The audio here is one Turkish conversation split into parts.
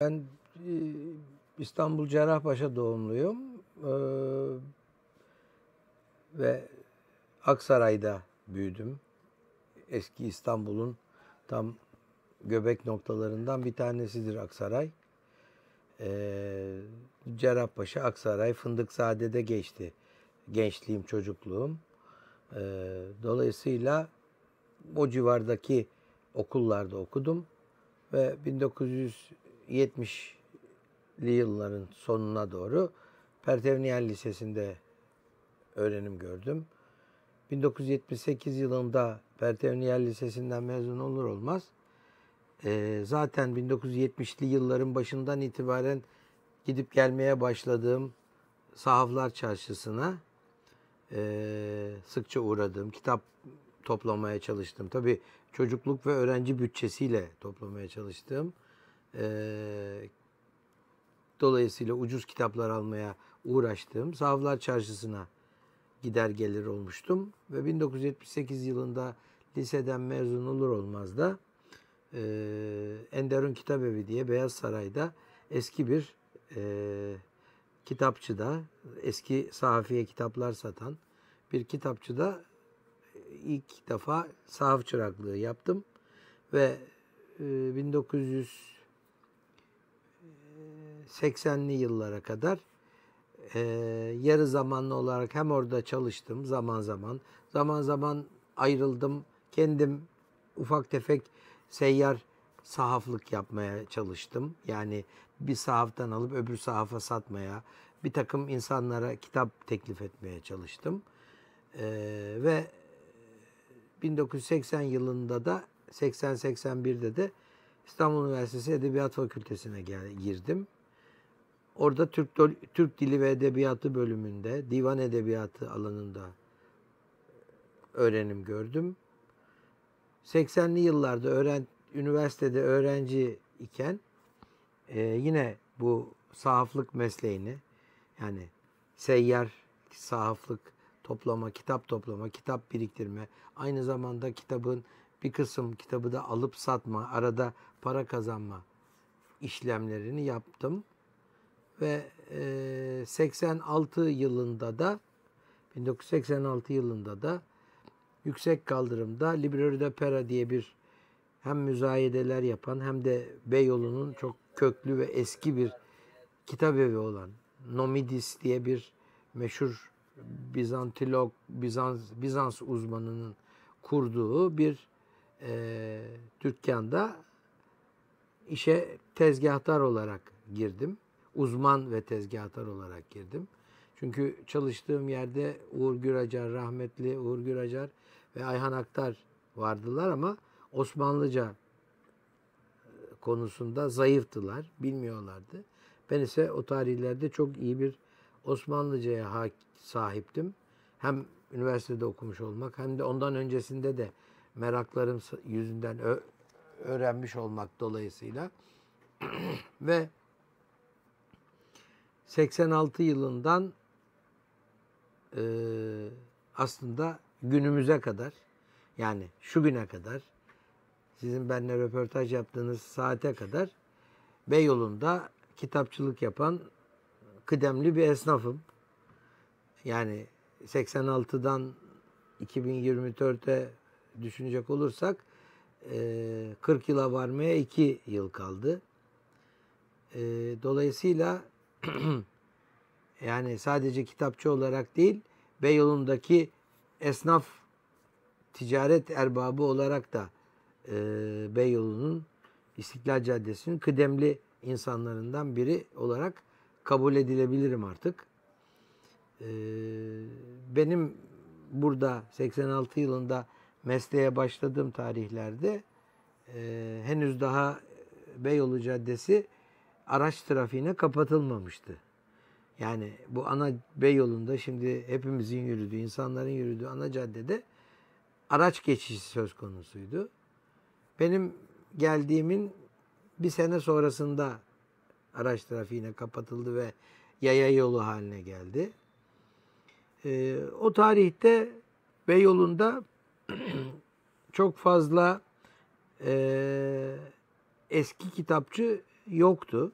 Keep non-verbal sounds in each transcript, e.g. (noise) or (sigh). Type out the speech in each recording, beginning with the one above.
Ben e, İstanbul Cerrahpaşa doğumluyum. Ee, ve Aksaray'da büyüdüm. Eski İstanbul'un tam göbek noktalarından bir tanesidir Aksaray. Ee, Cerrahpaşa, Aksaray, Fındıkzade'de geçti gençliğim, çocukluğum. Dolayısıyla o civardaki okullarda okudum ve 1970'li yılların sonuna doğru Pertevniyel Lisesi'nde öğrenim gördüm. 1978 yılında Pertevniyel Lisesi'nden mezun olur olmaz e, zaten 1970'li yılların başından itibaren gidip gelmeye başladığım Sahaflar Çarşısı'na e, sıkça uğradım. Kitap toplamaya çalıştım. Tabii çocukluk ve öğrenci bütçesiyle toplamaya çalıştım. E, dolayısıyla ucuz kitaplar almaya uğraştım. Sahaflar Çarşısı'na gider gelir olmuştum. Ve 1978 yılında liseden mezun olur olmaz da e, Enderun Kitabevi diye Beyaz Saray'da eski bir e, kitapçıda, eski sahafiye kitaplar satan bir kitapçıda ilk defa sahaf çıraklığı yaptım. Ve e, 1980'li yıllara kadar e, yarı zamanlı olarak hem orada çalıştım zaman zaman. Zaman zaman ayrıldım. Kendim ufak tefek seyyar sahaflık yapmaya çalıştım. Yani bir sahaftan alıp öbür sahafa satmaya, bir takım insanlara kitap teklif etmeye çalıştım. Ee, ve 1980 yılında da 80-81'de de İstanbul Üniversitesi Edebiyat Fakültesine girdim. Orada Türk, Türk Dili ve Edebiyatı bölümünde, divan edebiyatı alanında öğrenim gördüm. 80'li yıllarda öğren, üniversitede öğrenci iken e, yine bu sahaflık mesleğini yani seyyar sahaflık toplama, kitap toplama, kitap biriktirme, aynı zamanda kitabın bir kısım kitabı da alıp satma, arada para kazanma işlemlerini yaptım. Ve e, 86 yılında da 1986 yılında da yüksek kaldırımda Librero de Pera diye bir hem müzayedeler yapan hem de Beyoğlu'nun çok köklü ve eski bir kitap evi olan Nomidis diye bir meşhur Bizantilog, Bizans, Bizans uzmanının kurduğu bir e, dükkanda işe tezgahtar olarak girdim. Uzman ve tezgahtar olarak girdim. Çünkü çalıştığım yerde Uğur Güracar, rahmetli Uğur Güracar ve Ayhan Aktar vardılar ama Osmanlıca konusunda zayıftılar, bilmiyorlardı. Ben ise o tarihlerde çok iyi bir Osmanlıcaya sahiptim. Hem üniversitede okumuş olmak hem de ondan öncesinde de meraklarım yüzünden öğrenmiş olmak dolayısıyla (clears throat) ve 86 yılından e, aslında günümüze kadar yani şu güne kadar sizin benimle röportaj yaptığınız saate kadar Beyoğlu'nda kitapçılık yapan kıdemli bir esnafım. Yani 86'dan 2024'e düşünecek olursak 40 yıla varmaya 2 yıl kaldı. Dolayısıyla (clears throat) yani sadece kitapçı olarak değil Beyoğlu'ndaki esnaf ticaret erbabı olarak da e, Beyoğlu'nun İstiklal Caddesi'nin kıdemli insanlarından biri olarak kabul edilebilirim artık. E, benim burada 86 yılında mesleğe başladığım tarihlerde e, henüz daha Beyoğlu Caddesi araç trafiğine kapatılmamıştı. Yani bu ana Beyoğlu'nda şimdi hepimizin yürüdüğü, insanların yürüdüğü ana caddede araç geçişi söz konusuydu. Benim geldiğimin bir sene sonrasında araç trafiğine kapatıldı ve yaya yolu haline geldi. Ee, o tarihte Beyoğlu'nda (clears throat) çok fazla e, eski kitapçı yoktu.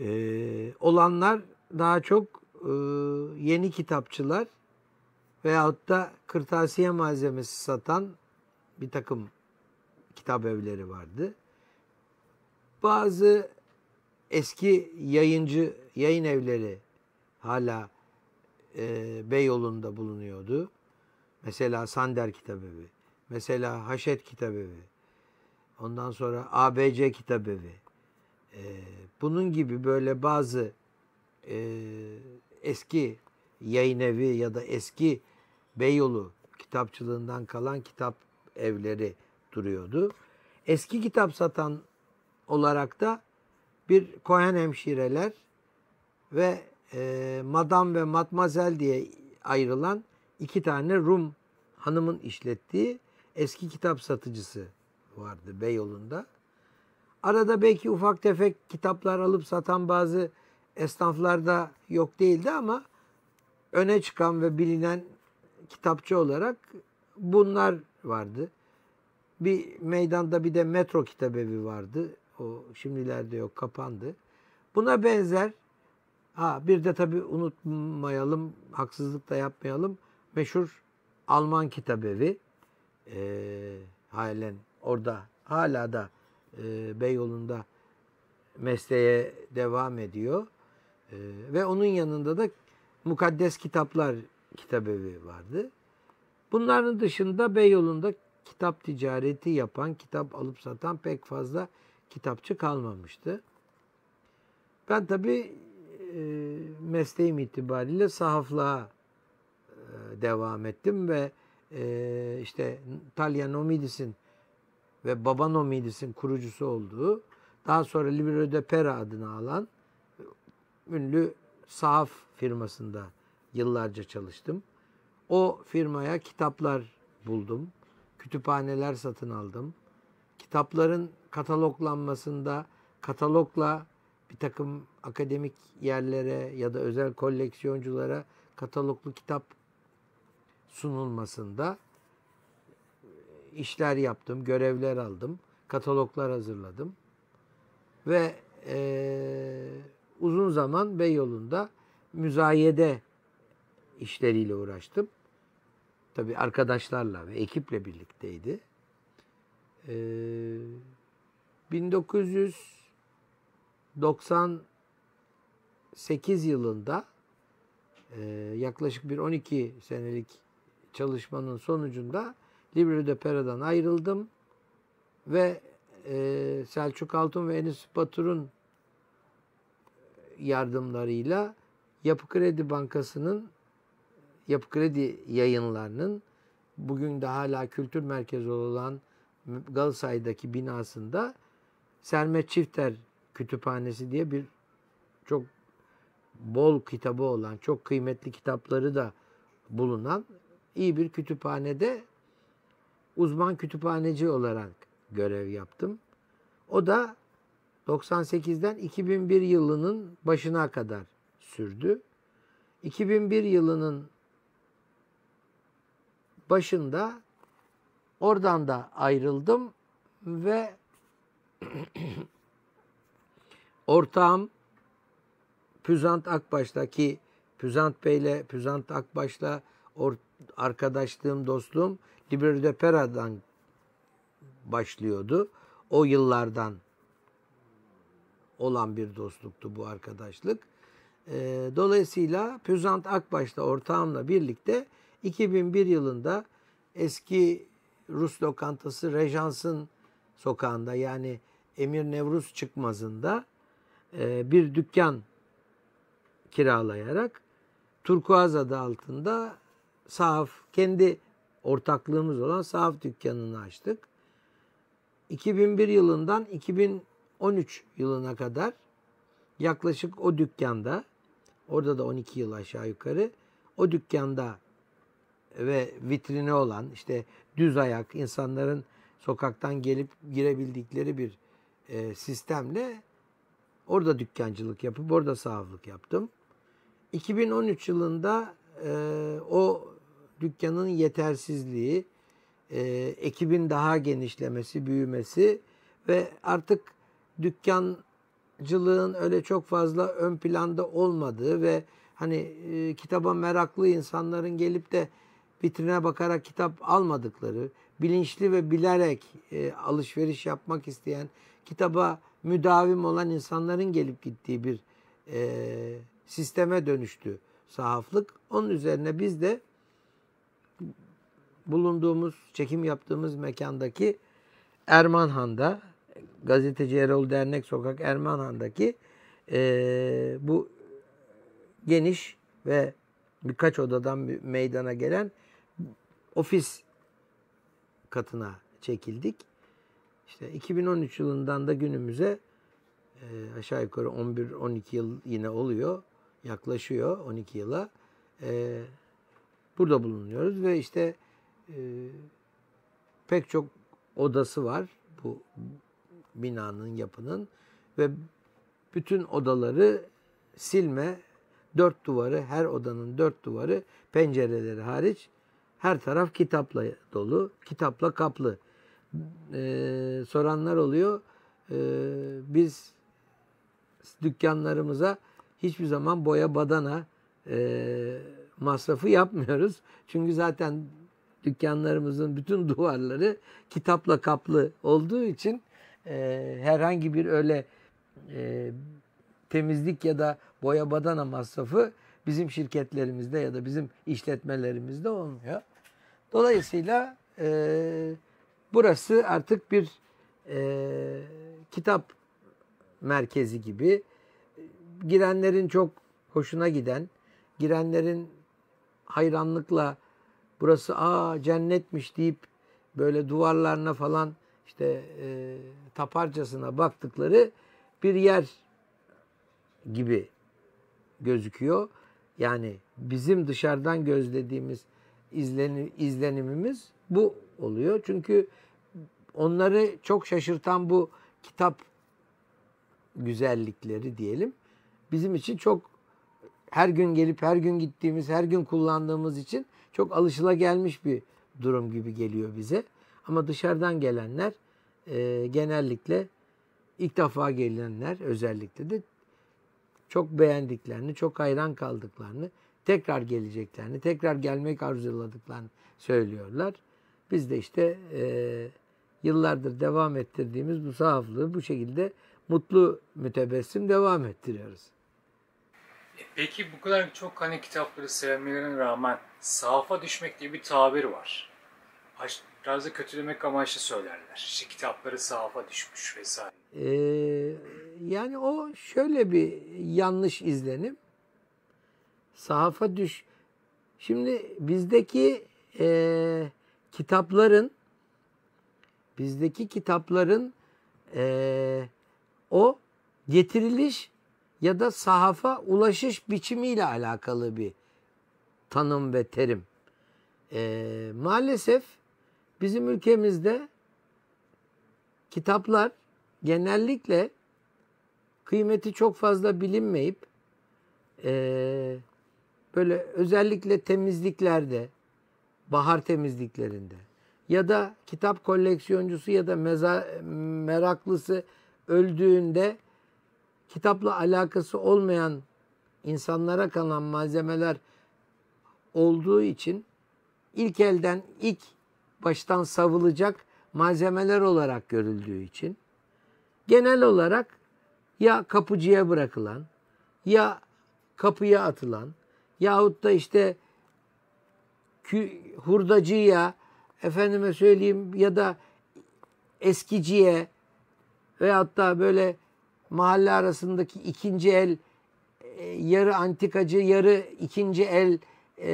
Ee, olanlar daha çok e, yeni kitapçılar veyahut da kırtasiye malzemesi satan bir takım kitap evleri vardı. Bazı eski yayıncı yayın evleri hala e, Beyoğlu'nda bulunuyordu. Mesela Sander Kitabevi, mesela Haşet Kitabevi, ondan sonra ABC Kitabevi. E, bunun gibi böyle bazı e, eski yayın evi ya da eski Beyoğlu kitapçılığından kalan kitap evleri duruyordu. Eski kitap satan olarak da bir Kohen hemşireler ve e, Madam ve Matmazel diye ayrılan iki tane Rum hanımın işlettiği eski kitap satıcısı vardı Beyoğlu'nda. Arada belki ufak tefek kitaplar alıp satan bazı esnaflarda yok değildi ama öne çıkan ve bilinen kitapçı olarak bunlar vardı. Bir meydanda bir de metro kitabevi vardı. O şimdilerde yok kapandı. Buna benzer ha bir de tabii unutmayalım, haksızlık da yapmayalım. Meşhur Alman kitabevi e, halen orada hala da e, Beyoğlu'nda mesleğe devam ediyor. E, ve onun yanında da Mukaddes Kitaplar kitabevi vardı. Bunların dışında Beyoğlu'nda kitap ticareti yapan, kitap alıp satan pek fazla kitapçı kalmamıştı. Ben tabii e, mesleğim itibariyle sahaflığa e, devam ettim ve e, işte Talya Nomidis'in ve Baba Nomidis'in kurucusu olduğu, daha sonra Libero de Pera adını alan ünlü sahaf firmasında yıllarca çalıştım. O firmaya kitaplar buldum. Kütüphaneler satın aldım. Kitapların kataloglanmasında katalogla bir takım akademik yerlere ya da özel koleksiyonculara kataloglu kitap sunulmasında işler yaptım, görevler aldım, kataloglar hazırladım ve e, uzun zaman Beyoğlu'nda müzayede işleriyle uğraştım. Tabii arkadaşlarla ve ekiple birlikteydi. Ee, 1998 yılında e, yaklaşık bir 12 senelik çalışmanın sonucunda Libro de Pera'dan ayrıldım ve e, Selçuk Altun ve Enis Batur'un yardımlarıyla Yapı Kredi Bankası'nın Yapı Kredi yayınlarının bugün de hala kültür merkezi olan Galatasaray'daki binasında Sermet Çifter Kütüphanesi diye bir çok bol kitabı olan, çok kıymetli kitapları da bulunan iyi bir kütüphanede uzman kütüphaneci olarak görev yaptım. O da 98'den 2001 yılının başına kadar sürdü. 2001 yılının başında oradan da ayrıldım ve (clears throat) ortağım Püzant Akbaş'taki Püzant Bey'le Püzant Akbaş'la arkadaşlığım, dostluğum Libero de Pera'dan başlıyordu. O yıllardan olan bir dostluktu bu arkadaşlık. Dolayısıyla Püzant Akbaş'la ortağımla birlikte 2001 yılında eski Rus lokantası Rejans'ın sokağında yani Emir Nevruz çıkmazında e, bir dükkan kiralayarak Turkuaz adı altında sahaf, kendi ortaklığımız olan sahaf dükkanını açtık. 2001 yılından 2013 yılına kadar yaklaşık o dükkanda, orada da 12 yıl aşağı yukarı, o dükkanda ve vitrini olan işte düz ayak insanların sokaktan gelip girebildikleri bir e, sistemle orada dükkancılık yapıp orada sahaflık yaptım. 2013 yılında e, o dükkanın yetersizliği, e, ekibin daha genişlemesi, büyümesi ve artık dükkan kitapçılığın öyle çok fazla ön planda olmadığı ve hani e, kitaba meraklı insanların gelip de vitrine bakarak kitap almadıkları, bilinçli ve bilerek e, alışveriş yapmak isteyen, kitaba müdavim olan insanların gelip gittiği bir e, sisteme dönüştü sahaflık. Onun üzerine biz de bulunduğumuz, çekim yaptığımız mekandaki Ermanhan'da, Gazeteci Erol Dernek Sokak Ermanhan'daki e, bu geniş ve birkaç odadan meydana gelen ofis katına çekildik. İşte 2013 yılından da günümüze e, aşağı yukarı 11-12 yıl yine oluyor. Yaklaşıyor 12 yıla. E, burada bulunuyoruz ve işte e, pek çok odası var bu binanın yapının. Ve bütün odaları silme dört duvarı her odanın dört duvarı pencereleri hariç her taraf kitapla dolu kitapla kaplı. Ee, soranlar oluyor ee, biz dükkanlarımıza hiçbir zaman boya badana e, masrafı yapmıyoruz. Çünkü zaten dükkanlarımızın bütün (laughs) duvarları kitapla kaplı olduğu için e, herhangi bir öyle e, temizlik ya da boya badana masrafı bizim şirketlerimizde ya da bizim işletmelerimizde olmuyor. Dolayısıyla e, burası artık bir e, kitap merkezi gibi girenlerin çok hoşuna giden, girenlerin hayranlıkla burası aa cennetmiş deyip böyle duvarlarına falan işte e, taparcasına baktıkları bir yer gibi gözüküyor. Yani bizim dışarıdan gözlediğimiz izlenim, izlenimimiz bu oluyor. Çünkü onları çok şaşırtan bu kitap güzellikleri diyelim. Bizim için çok her gün gelip her gün gittiğimiz, her gün kullandığımız için çok alışıla gelmiş bir durum gibi geliyor bize. Ama dışarıdan gelenler e, genellikle ilk defa gelenler özellikle de çok beğendiklerini, çok hayran kaldıklarını, tekrar geleceklerini, tekrar gelmek arzuladıklarını söylüyorlar. Biz de işte e, yıllardır devam ettirdiğimiz bu sahaflığı bu şekilde mutlu mütebessim devam ettiriyoruz. E peki bu kadar çok hani kitapları sevmelerine rağmen sahafa düşmek diye bir tabir var. Biraz da kötülemek amaçlı söylerler. İşte kitapları sahafa düşmüş vesaire. Ee, yani o şöyle bir yanlış izlenim. Sahafa düş. Şimdi bizdeki e, kitapların bizdeki kitapların e, o getiriliş ya da sahafa ulaşış biçimiyle alakalı bir tanım ve terim. E, maalesef bizim ülkemizde kitaplar genellikle kıymeti çok fazla bilinmeyip e, böyle özellikle temizliklerde, bahar temizliklerinde ya da kitap koleksiyoncusu ya da meza, meraklısı öldüğünde kitapla alakası olmayan insanlara kalan malzemeler olduğu için ilk elden ilk baştan savılacak malzemeler olarak görüldüğü için genel olarak ya kapıcıya bırakılan ya kapıya atılan yahut da işte hurdacıya efendime söyleyeyim ya da eskiciye veyahut da böyle mahalle arasındaki ikinci el e, yarı antikacı yarı ikinci el e,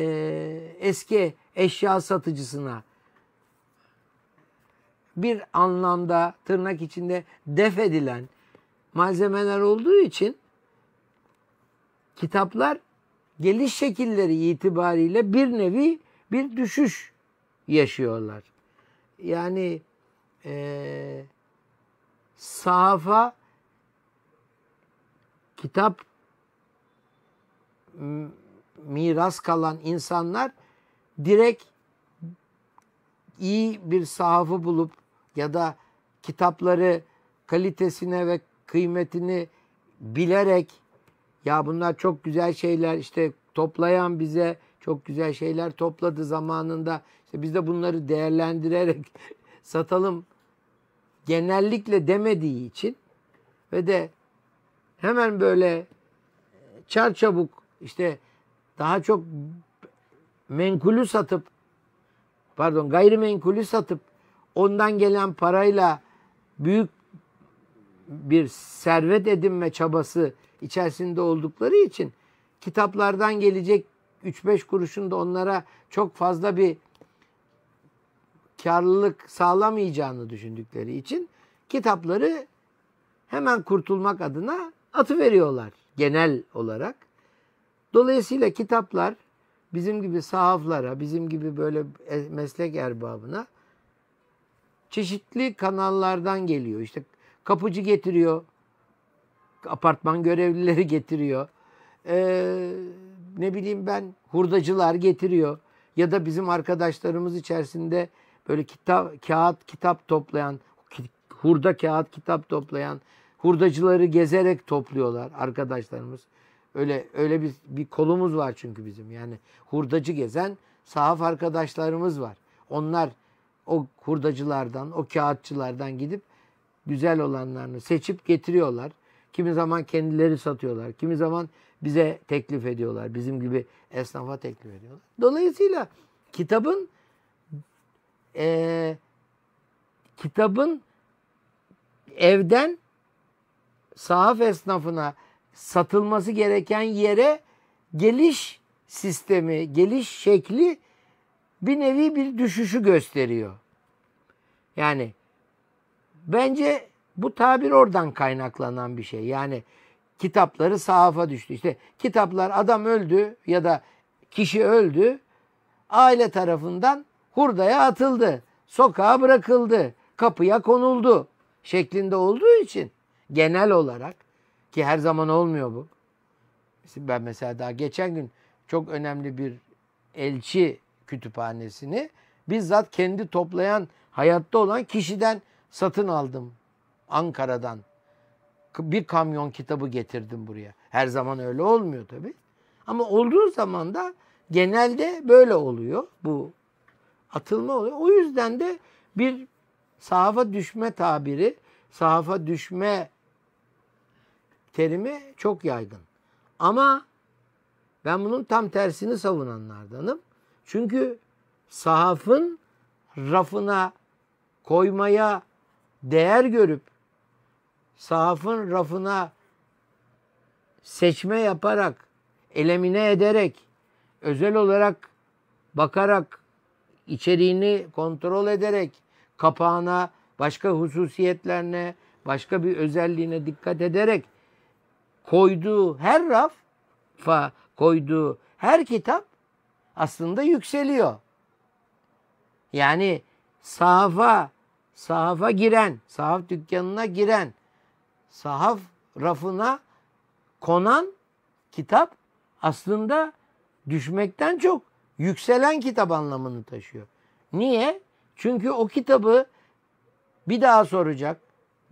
eski eşya satıcısına bir anlamda tırnak içinde def edilen malzemeler olduğu için kitaplar geliş şekilleri itibariyle bir nevi bir düşüş yaşıyorlar. Yani e, sahafa kitap miras kalan insanlar direkt iyi bir sahafı bulup ya da kitapları kalitesine ve kıymetini bilerek ya bunlar çok güzel şeyler işte toplayan bize çok güzel şeyler topladı zamanında. İşte biz de bunları değerlendirerek (laughs) satalım genellikle demediği için ve de hemen böyle çar çabuk işte daha çok menkulü satıp pardon gayrimenkulü satıp ondan gelen parayla büyük bir servet edinme çabası içerisinde oldukları için kitaplardan gelecek 3-5 kuruşun da onlara çok fazla bir karlılık sağlamayacağını düşündükleri için kitapları hemen kurtulmak adına atı veriyorlar genel olarak. Dolayısıyla kitaplar bizim gibi sahaflara, bizim gibi böyle meslek erbabına çeşitli kanallardan geliyor. İşte kapıcı getiriyor, apartman görevlileri getiriyor. Ee, ne bileyim ben hurdacılar getiriyor ya da bizim arkadaşlarımız içerisinde böyle kitap kağıt kitap toplayan hurda kağıt kitap toplayan hurdacıları gezerek topluyorlar arkadaşlarımız. Öyle öyle bir bir kolumuz var çünkü bizim. Yani hurdacı gezen sahaf arkadaşlarımız var. Onlar o hurdacılardan, o kağıtçılardan gidip güzel olanlarını seçip getiriyorlar. Kimi zaman kendileri satıyorlar. Kimi zaman bize teklif ediyorlar. Bizim gibi esnafa teklif ediyorlar. Dolayısıyla kitabın e, kitabın evden sahaf esnafına satılması gereken yere geliş sistemi, geliş şekli bir nevi bir düşüşü gösteriyor. Yani bence bu tabir oradan kaynaklanan bir şey. Yani kitapları sahafa düştü. İşte kitaplar adam öldü ya da kişi öldü. Aile tarafından hurdaya atıldı. Sokağa bırakıldı. Kapıya konuldu şeklinde olduğu için genel olarak ki her zaman olmuyor bu. Ben mesela daha geçen gün çok önemli bir elçi kütüphanesini bizzat kendi toplayan hayatta olan kişiden satın aldım Ankara'dan. Bir kamyon kitabı getirdim buraya. Her zaman öyle olmuyor tabii. Ama olduğu zaman da genelde böyle oluyor. Bu atılma oluyor. O yüzden de bir sahafa düşme tabiri, sahafa düşme terimi çok yaygın. Ama ben bunun tam tersini savunanlardanım. Çünkü sahafın rafına koymaya değer görüp sahafın rafına seçme yaparak, elemine ederek, özel olarak bakarak, içeriğini kontrol ederek, kapağına, başka hususiyetlerine, başka bir özelliğine dikkat ederek koyduğu her rafa koyduğu her kitap aslında yükseliyor. Yani sahafa, sahafa giren, sahaf dükkanına giren, sahaf rafına konan kitap aslında düşmekten çok yükselen kitap anlamını taşıyor. Niye? Çünkü o kitabı bir daha soracak,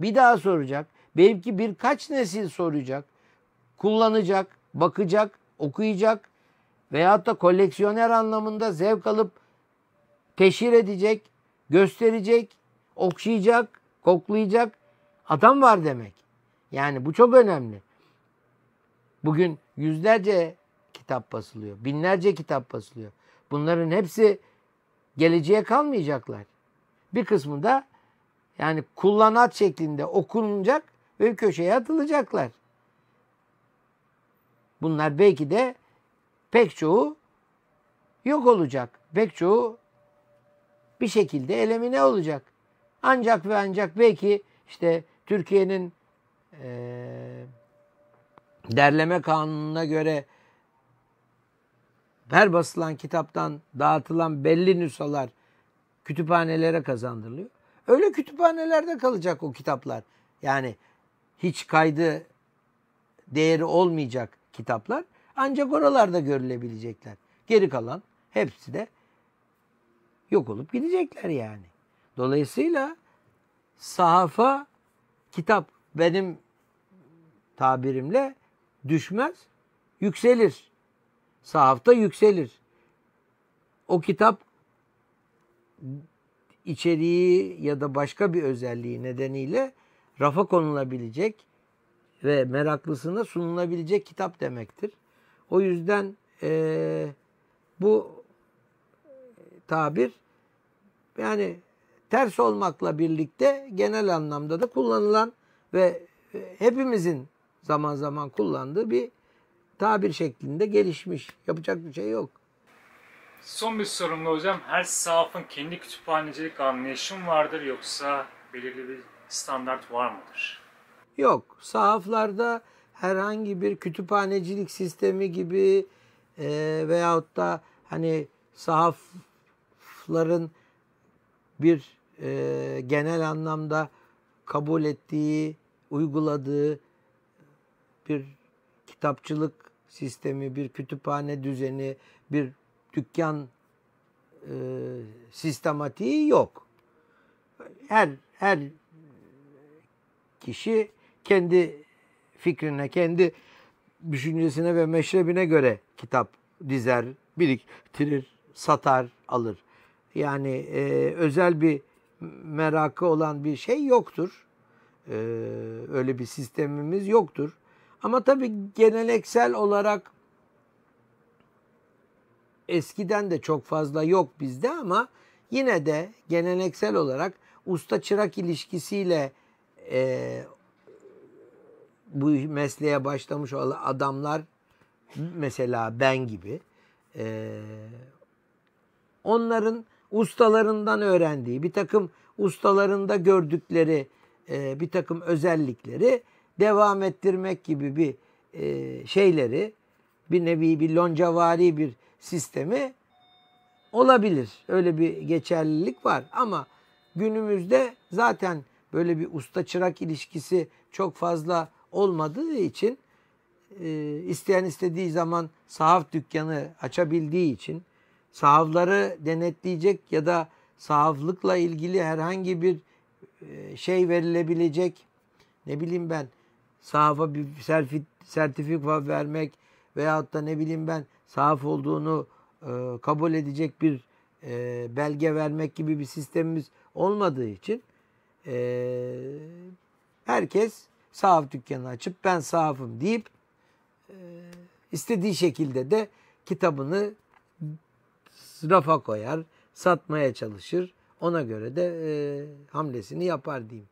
bir daha soracak, belki birkaç nesil soracak, kullanacak, bakacak, okuyacak veyahut da koleksiyoner anlamında zevk alıp teşhir edecek, gösterecek, okşayacak, koklayacak adam var demek. Yani bu çok önemli. Bugün yüzlerce kitap basılıyor, binlerce kitap basılıyor. Bunların hepsi geleceğe kalmayacaklar. Bir kısmı da yani kullanat şeklinde okunacak ve köşeye atılacaklar. Bunlar belki de pek çoğu yok olacak. Pek çoğu bir şekilde elemine olacak. Ancak ve ancak belki işte Türkiye'nin e, derleme kanununa göre her basılan kitaptan dağıtılan belli nüshalar kütüphanelere kazandırılıyor. Öyle kütüphanelerde kalacak o kitaplar. Yani hiç kaydı değeri olmayacak kitaplar ancak oralarda görülebilecekler. Geri kalan hepsi de yok olup gidecekler yani. Dolayısıyla sahafa kitap benim tabirimle düşmez, yükselir. Sahafta yükselir. O kitap içeriği ya da başka bir özelliği nedeniyle rafa konulabilecek ve meraklısına sunulabilecek kitap demektir. O yüzden e, bu tabir yani ters olmakla birlikte genel anlamda da kullanılan ve hepimizin zaman zaman kullandığı bir tabir şeklinde gelişmiş. Yapacak bir şey yok. Son bir sorum da hocam. Her sahafın kendi kütüphanecilik anlayışı mı vardır yoksa belirli bir standart var mıdır? Yok. Sahaflarda herhangi bir kütüphanecilik sistemi gibi e, veyahut da hani sahafların bir e, genel anlamda kabul ettiği, uyguladığı bir kitapçılık sistemi, bir kütüphane düzeni, bir dükkan e, sistematiği yok. Her her kişi kendi fikrine, kendi düşüncesine ve meşrebine göre kitap dizer, biriktirir, satar, alır. Yani e, özel bir merakı olan bir şey yoktur. E, öyle bir sistemimiz yoktur. Ama tabii geleneksel olarak eskiden de çok fazla yok bizde ama yine de geleneksel olarak usta çırak ilişkisiyle e, bu mesleğe başlamış olan adamlar mesela ben gibi e, onların ustalarından öğrendiği bir takım ustalarında gördükleri e, bir takım özellikleri devam ettirmek gibi bir e, şeyleri bir nevi bir loncavari bir sistemi olabilir. Öyle bir geçerlilik var ama günümüzde zaten böyle bir usta çırak ilişkisi çok fazla olmadığı için e, isteyen istediği zaman sahaf dükkanı açabildiği için sahafları denetleyecek ya da sahaflıkla ilgili herhangi bir e, şey verilebilecek ne bileyim ben sahafa bir sertifika vermek veyahut da ne bileyim ben sahaf olduğunu e, kabul edecek bir e, belge vermek gibi bir sistemimiz olmadığı için e, herkes sahaf dükkanı açıp ben sahafım deyip e, istediği şekilde de kitabını rafa koyar, satmaya çalışır. Ona göre de e, hamlesini yapar diyeyim.